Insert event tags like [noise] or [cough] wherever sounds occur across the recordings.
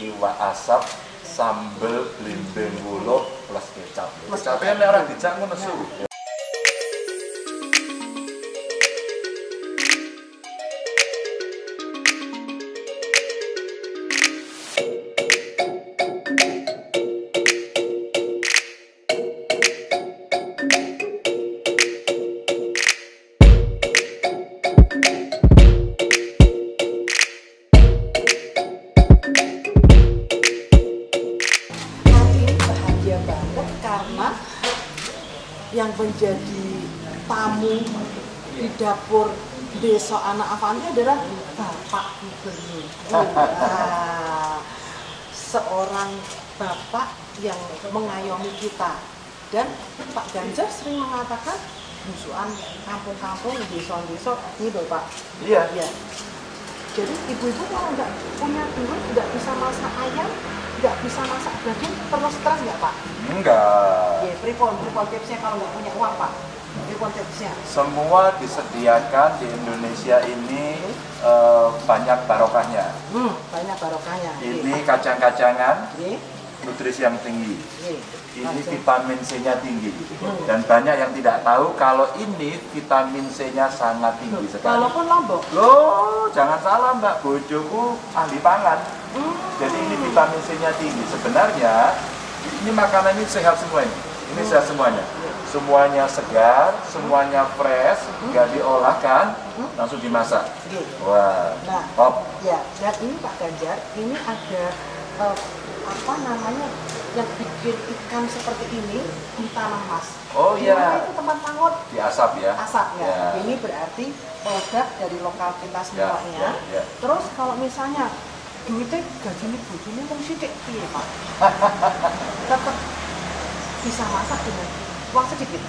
iwak asap sambel blimbing wuluh plus kecap. Plus kecap. nek ora dijak ngono su. Banget karena yang menjadi tamu di dapur desa anak Avanti adalah Bapak Gubernur. Wah, seorang bapak yang mengayomi kita. Dan Pak Ganjar sering mengatakan musuhan kampung-kampung, desa-desa, ini loh Pak. Iya. Iya. Jadi ibu-ibu kalau nggak punya duit, nggak bisa masak ayam, nggak bisa masak daging, terus stres nggak Pak? Enggak. Ya, pripon, pripon tipsnya kalau nggak punya uang Pak. Pripon tipsnya. Semua disediakan di Indonesia ini eh, banyak barokahnya. Hmm, banyak barokahnya. Ini kacang-kacangan, Oke. Nutrisi yang tinggi. Oke. Ini vitamin C-nya tinggi. Hmm. Dan banyak yang tidak tahu kalau ini vitamin C-nya sangat tinggi sekali. Walaupun lombok. Loh, jangan salah Mbak, bojoku ahli pangan. Hmm. Jadi ini vitamin C-nya tinggi. Sebenarnya ini makanan ini sehat semua ini. Ini sehat semuanya. Semuanya segar, semuanya fresh, nggak diolah kan, langsung dimasak. Oke. Wah, Nah. top. Ya, dan ini Pak Ganjar, ini ada eh, apa namanya yang bikin ikan seperti ini di tanah mas. Oh, iya. mana itu tempat pangot Di asap ya. asapnya. Ya. Ini berarti produk dari lokal kita semuanya. ya, ya. Terus kalau misalnya duitnya gajinya bojone mung sithik piye, Pak? [laughs] Tetap bisa masak dengan uang sedikit.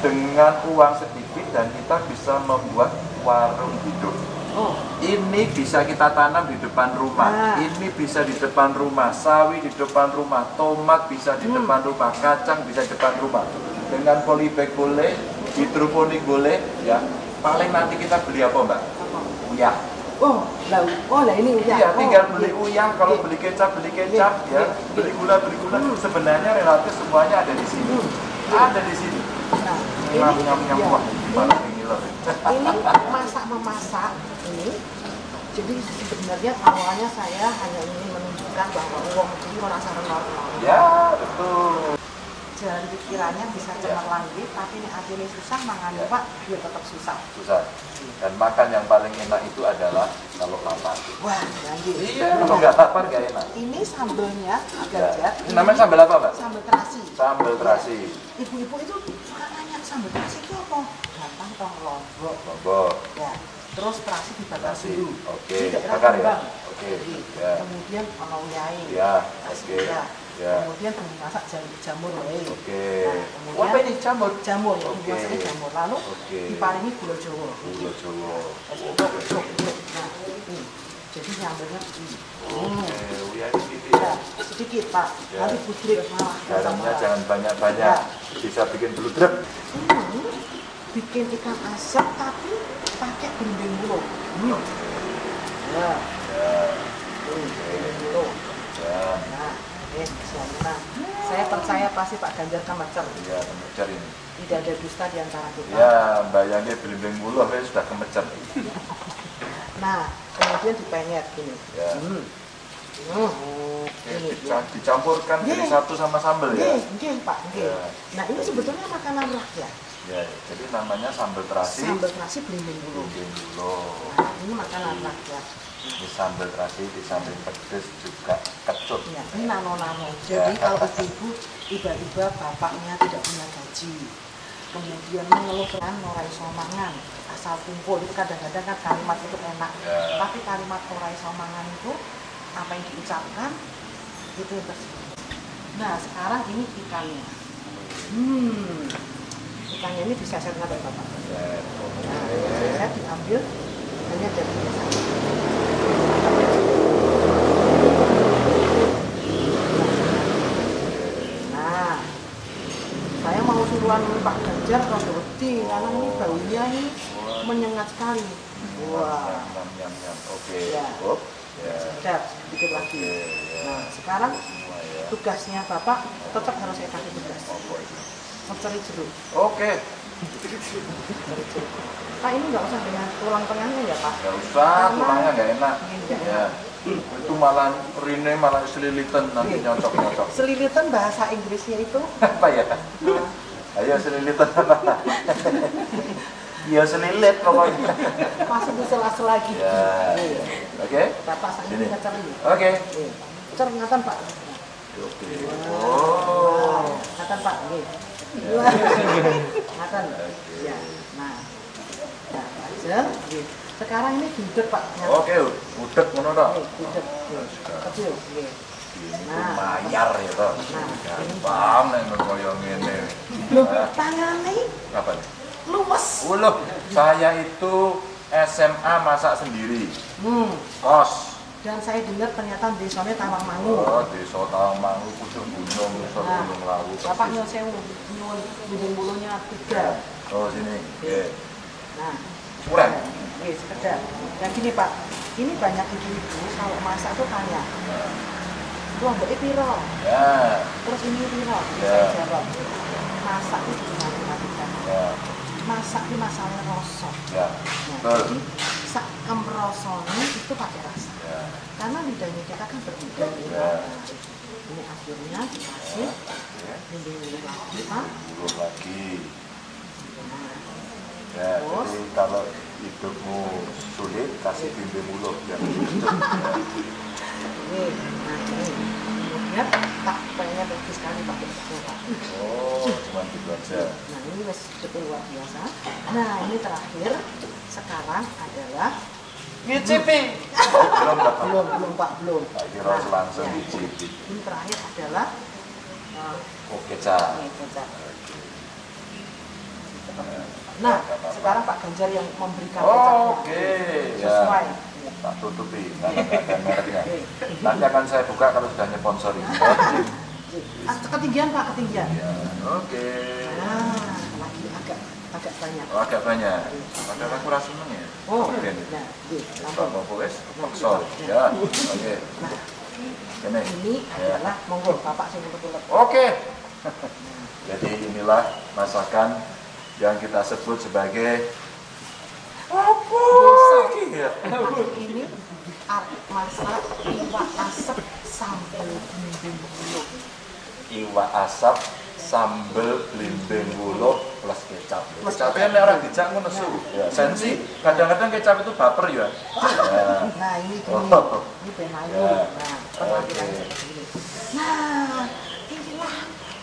Dengan uang sedikit dan kita bisa membuat warung hidup. Oh, Ini bisa kita tanam di depan rumah. Nah. Ini bisa di depan rumah. Sawi di depan rumah. Tomat bisa di Hmm. depan rumah. Kacang bisa di depan rumah. Dengan polybag boleh, hidroponik boleh, ya. Paling nanti kita beli apa, Mbak? apa? Uyah. Oh, lah, oh lah ini udah. Iya, oh, tinggal beli iya. uyah. Kalau Iya. beli kecap, beli kecap, Iya, ya. Beli gula, beli gula. Hmm. Sebenarnya relatif semuanya ada di sini. Hmm. Ada di sini. Nah, ini, nyam, nyam. ya, Wah, gimana nih, ngiler. ini masak memasak ini. Jadi sebenarnya awalnya saya hanya ingin menunjukkan bahwa uang ini merasa normal. Ya, betul. Jalan pikirannya bisa Ya. cemerlang gitu, tapi ini akhirnya susah mangani Ya. Pak, dia tetap susah. susah. Dan makan yang paling enak itu adalah kalau lapar. Wah, lanjut. Iya, kalau nggak lapar nggak enak. Ini sambelnya Ya. Ganjar. Ini namanya sambal apa, Mbak? Sambal terasi. Sambal terasi. Ibu-ibu itu suka nanya sambal terasi itu apa? Gampang toh lombok. Lombok, Ya. Terus terasi dibakar terasi. dulu. Oke, Di daerah bakar ya. Oke. Jadi, Ya. Kemudian ono uyai. Ya, Terasi oke. ya. Kemudian dimasak jamur, jamur wae. Oke. Nah, kemudian- Wah, ini jamur? Jamur, ya, Oke. biasanya jamur. Lalu Oke. diparingi gula Jawa. Gula Jawa. Untuk. Nah, ini. Jadi nyambelnya begini. Hmm. Oke, ya ini gitu Ya, sedikit Pak. Ya. Nanti putri malah. Garamnya jangan banyak-banyak. Ya. Bisa bikin beludrep. Ini bikin ikan asap tapi pakai belimbing bulu. Hmm. Ya, Ya. Nah, eh, saya percaya pasti Pak Ganjar kemecer. Ya, kemecer ini. Tidak ada dusta di antara kita. Ya, bayangnya belimbing bulu apa sudah kemecer. [laughs] Nah, kemudian dipenyet gini. Ya. Hmm. Hmm. Oke, Ini, dica- dicampurkan jadi Iya. satu sama sambal ya. Nggih, nggih, Pak, nggih. Ya. Nah, ini sebetulnya makanan rakyat. Ya, jadi namanya sambal terasi. Sambal terasi belimbing bulu. Belimbing bulu. Nah, ini makanan rakyat. Ini sambal terasi di samping pedes juga kecut. Ya, ini nano-nano. Jadi Ya. kalau ibu-ibu tiba-tiba bapaknya tidak punya gaji, kemudian mengeluhkan norai somangan, asal kumpul itu kadang-kadang kan kalimat itu enak. Ya. Tapi kalimat norai somangan itu apa yang diucapkan itu yang tersebut. Nah sekarang ini ikannya. Hmm, ikannya ini bisa saya lihat bapak. Ya, Nah, saya diambil hanya dari. Nah, saya mau suruhan Pak Ganjar kalau wedi karena ini baunya ini menyengat sekali. Wah. Oke, Ya. cukup. Ya. sedap sedikit lagi. Ya. Nah, sekarang ya. tugasnya bapak tetap harus saya kasih tugas mencari jeruk Oke, pak ini nggak usah dengan tulang tengahnya ya pak nggak usah, tulangnya nggak enak. Ya, itu malah rine malah selilitan nanti nyocok nyocok. selilitan bahasa Inggrisnya itu Apa ya? uh, Ayo selilitan apa? Ya selilit pokoknya. masuk di sela-sela gitu Ya. Iya. Oke, bapak saya ini cari oke. Iya. cer ngatan pak Oke. Wah, Oh. ngatan pak Nggih. Ya. ngatan ya nah nah sekarang ini budek pak. Oke, udek ngono toh. Nggih, budek Nggih. kecil Nggih. Ini Nah. mayar ya toh. Nah. Gampang nek koyo ngene. Loh, Ah, tangannya Apa lumes Uluh, saya itu SMA masak sendiri. hmm. Kos. Dan saya dengar ternyata desanya Tawang Mangu Oh, desa Tawangmangu pucuk gunung, iso Nah, gunung lawu. bapak nyuwun sewu nyuwun bidung bulunya tiga Oh, sini. Oke. nah Kurang. Oke, sekedar. Dan gini Pak, ini banyak ibu-ibu kalau masak tuh tanya, Nah, lomboknya piro, Ya, terus ini piro, Ya. saya jawab, masak itu dimatikan. ya, Masak itu masalah rasa. ya. Nah, Betul. jadi sak rosone itu pakai rasa. Ya. Karena lidahnya kita kan berbeda. Ya. Ini akhirnya dikasih Oke. bumbu lagi Pak. Buruk lagi. Ya, Terus? jadi kalau hidupmu sulit, kasih bimbing mulu. Ya. Ini, nah ini. Kemudian tak pengennya bagus sekali pakai itu Pak. Oh, cuma gitu aja. Nah ini wes betul luar biasa. Nah ini terakhir sekarang adalah Ngicipi. Belum belum belum pak belum. Tak kira langsung ya. dicipi. Ini terakhir adalah uh, Oke, kecap. Nah sekarang Pak Ganjar yang memberikan Oh. Oke, ya. Sesuai. Tak tutupi, nggak ada mereknya. Nanti akan saya buka kalau sudah nyponsori. Ah, Ketinggian Pak ketinggian. Ya, Oke. Nah lagi agak agak banyak. Oh, agak banyak. Padahal aku rasa seneng ya. Oh, Oke. nah, ini, Apa lampung. wes? Paksa. Ya. Oke. Nah, Ini. Ya. adalah monggo Bapak sing betul Oke. [laughs] Jadi inilah masakan yang kita sebut sebagai apa? Iki ya? ini masak asap sambal. Iwa asap sambel blimbing wulo plus kecap. Plus Kecapnya nek orang dijak ngono su. Ya, sensi. Kadang-kadang kecap itu baper ya. Ya. Nah ini gini, Oh. ini benayu. Ya. Nah, ini. Nah, inilah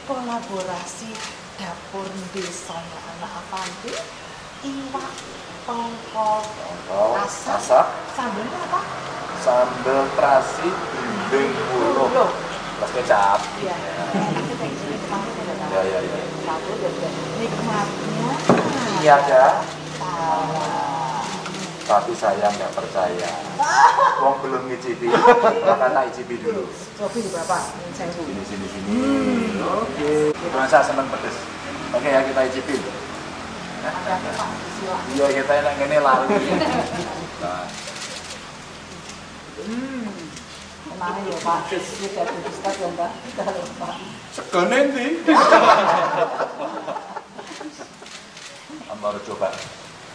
kolaborasi dapur desa anak Avanti. Iwak tongkol Oh, asap. Sambalnya apa? sambel terasi blimbing wulo Bulu. plus kecap. Iya. Ya, ya, ya. Nikmatnya. Iya, ada. Parah. Tapi saya nggak percaya. [laughs] Wong belum ngicipi, maka tak icipi dulu. Coba di bapak. Sini sini sini. Oke. Kebetulan saya seneng pedes. Oke ya kita icipin. Ada apa pak? Silakan. Iya kita enak gini lari. Nah, Hmm. Kemarin ya Pak, ini dari Ustaz ya Mbak. Kalau Pak. segene ndi? [laughs] Amar coba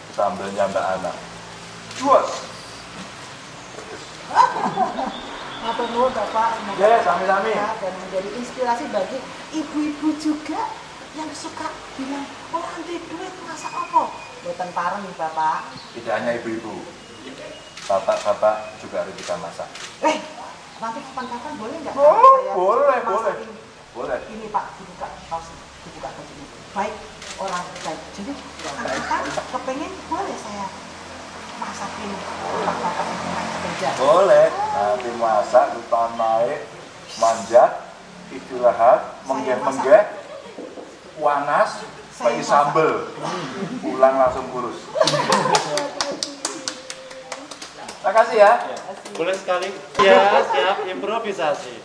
kita ambil nyambak anak. Juas. Apa nuwun Bapak semoga Ya, sami-sami. dan menjadi inspirasi bagi ibu-ibu juga yang suka bilang orang di duit masak apa? Buatan pareng nih Bapak. Tidak hanya ibu-ibu, bapak-bapak juga harus bisa masak. Eh, nanti kapan-kapan boleh nggak? Oh, saya boleh, masak boleh. Ini, Boleh. ini Pak dibuka kaos, dibuka bajunya. Baik orang baik. Jadi kapan kepengen boleh saya masakin bapak-bapak. Boleh. Nanti masak, kita naik, manjat, istirahat, menggeh-menggeh, panas, Saya pakai sambel, pulang langsung kurus. Makasih ya. Boleh sekali? Ya, siap. Improvisasi.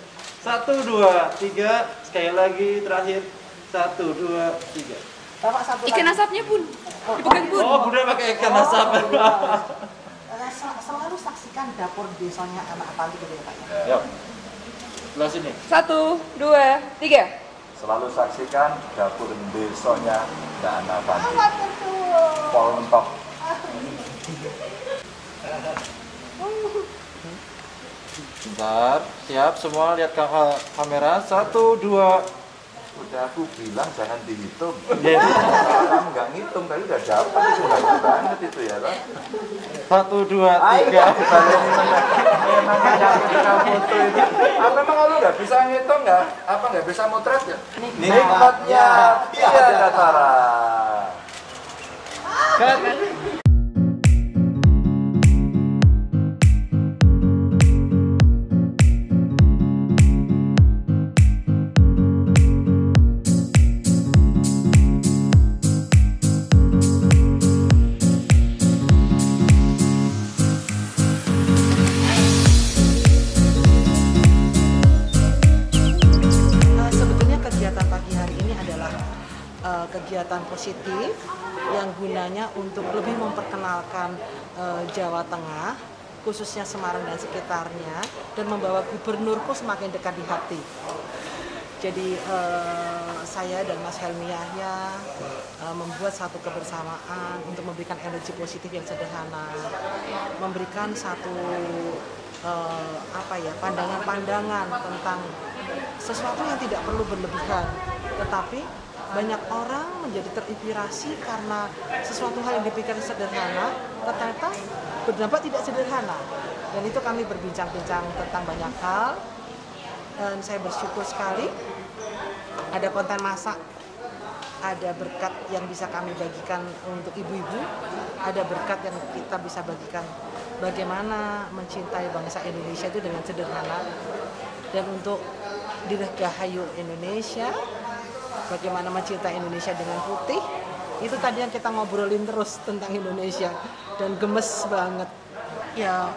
Satu, dua, tiga. Sekali lagi terakhir. Satu, dua, tiga. Bapak satu Ikan asapnya pun dipegang pun. Oh, Bunda pakai ikan asap. Oh, iya. Eh, sel- Selalu saksikan dapur desanya anak Avanti gitu ya Pak. ya. Sebelah sini. Satu, dua, tiga. Selalu saksikan dapur besonya Dana Fandi. Pol mentok. Bentar, siap semua lihat ke kamera. Satu, dua. Udah aku bilang jangan dihitung. [laughs] Iya. Kamu nggak ngitung, tadi udah dapat itu bagus banget itu ya, Bang. Satu, dua, tiga. foto itu. Apa memang kalau nggak bisa ngitung nggak? Apa nggak bisa motret ya? Nikmatnya tiada tara. Eh, Jawa Tengah, khususnya Semarang dan sekitarnya, dan membawa gubernurku semakin dekat di hati. Jadi eh, saya dan Mas Helmi Yahya eh, membuat satu kebersamaan untuk memberikan energi positif yang sederhana, memberikan satu eh, apa ya pandangan-pandangan tentang sesuatu yang tidak perlu berlebihan, tetapi banyak orang menjadi terinspirasi karena sesuatu hal yang dipikir sederhana ternyata berdampak tidak sederhana. Dan itu kami berbincang-bincang tentang banyak hal dan saya bersyukur sekali ada konten masak ada berkat yang bisa kami bagikan untuk ibu-ibu ada berkat yang kita bisa bagikan bagaimana mencintai bangsa Indonesia itu dengan sederhana dan untuk dirgahayu Indonesia bagaimana mencintai Indonesia dengan putih. Itu tadi yang kita ngobrolin terus tentang Indonesia. Dan gemes banget. Ya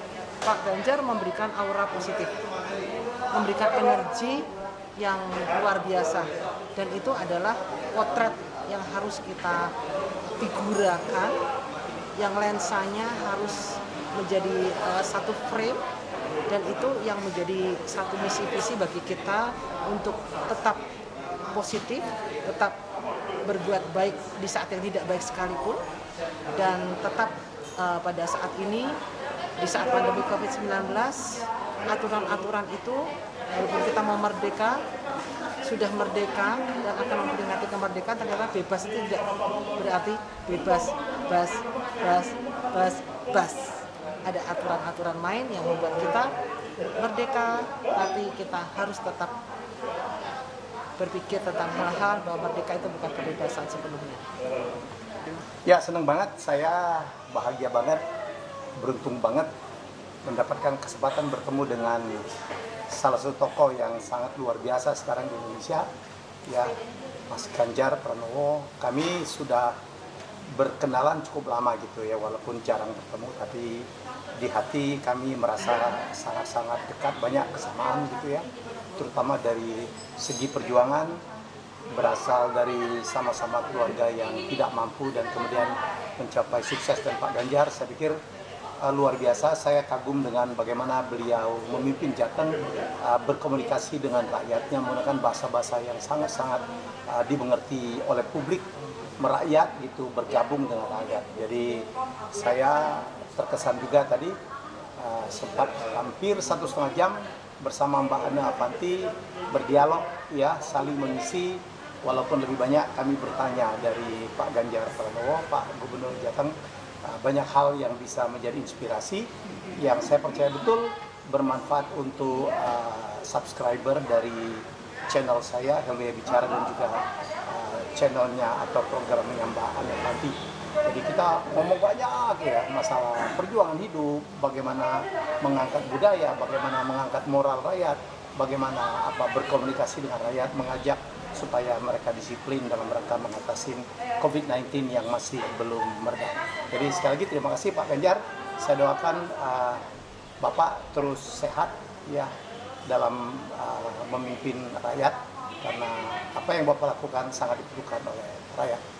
Pak Ganjar memberikan aura positif. Memberikan energi yang luar biasa. Dan itu adalah potret yang harus kita figurakan. Yang lensanya harus menjadi eh, satu frame. Dan itu yang menjadi satu misi visi bagi kita untuk tetap positif, tetap berbuat baik di saat yang tidak baik sekalipun dan tetap eh, pada saat ini di saat pandemi Covid-19 aturan-aturan itu walaupun kita mau merdeka sudah merdeka dan akan memperingati kemerdekaan ternyata bebas itu tidak berarti bebas bas bas bas bas. Ada aturan-aturan main yang membuat kita merdeka tapi kita harus tetap berpikir tentang hal-hal bahwa merdeka itu bukan kebebasan sepenuhnya. Ya senang banget, saya bahagia banget, beruntung banget mendapatkan kesempatan bertemu dengan salah satu tokoh yang sangat luar biasa sekarang di Indonesia, ya Mas Ganjar Pranowo. Kami sudah berkenalan cukup lama gitu ya, walaupun jarang bertemu, tapi di hati kami merasa sangat-sangat dekat, banyak kesamaan gitu ya, terutama dari segi perjuangan, berasal dari sama-sama keluarga yang tidak mampu dan kemudian mencapai sukses. Dan Pak Ganjar saya pikir uh, luar biasa. Saya kagum dengan bagaimana beliau memimpin Jateng uh, berkomunikasi dengan rakyatnya menggunakan bahasa-bahasa yang sangat-sangat uh, dimengerti oleh publik merakyat gitu bergabung dengan rakyat. Jadi saya terkesan juga tadi uh, sempat hampir satu setengah jam bersama Mbak Ana Avanti berdialog ya saling mengisi. Walaupun lebih banyak kami bertanya dari Pak Ganjar Pranowo, Pak Gubernur Jateng uh, banyak hal yang bisa menjadi inspirasi. Yang saya percaya betul bermanfaat untuk uh, subscriber dari channel saya Helmia Bicara dan juga channelnya atau programnya Mbak Ana Avanti. Jadi kita ngomong banyak ya masalah perjuangan hidup, bagaimana mengangkat budaya, bagaimana mengangkat moral rakyat, bagaimana apa berkomunikasi dengan rakyat, mengajak supaya mereka disiplin dalam rangka mengatasi COVID-19 yang masih belum mereda. Jadi sekali lagi terima kasih Pak Ganjar. Saya doakan uh, Bapak terus sehat ya dalam uh, memimpin rakyat karena apa yang Bapak lakukan sangat diperlukan oleh rakyat.